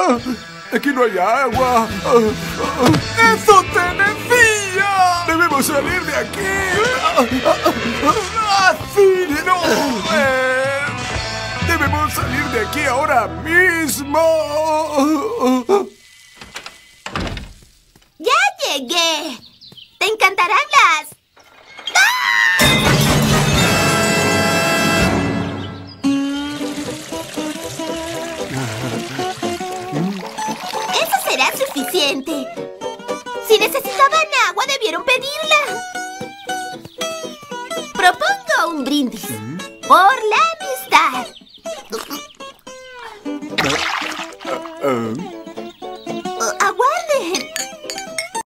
Ah, aquí no hay agua. Ah, ah, ¡Eso te decía! ¡Debemos salir de aquí! ¡Así no! Eh, ¡Debemos salir de aquí ahora mismo! ¡Ya llegué! ¡Te encantarán las... suficiente. Si necesitaban agua, debieron pedirla. Propongo un brindis. Por la amistad. ¿Mm? ¿Agua?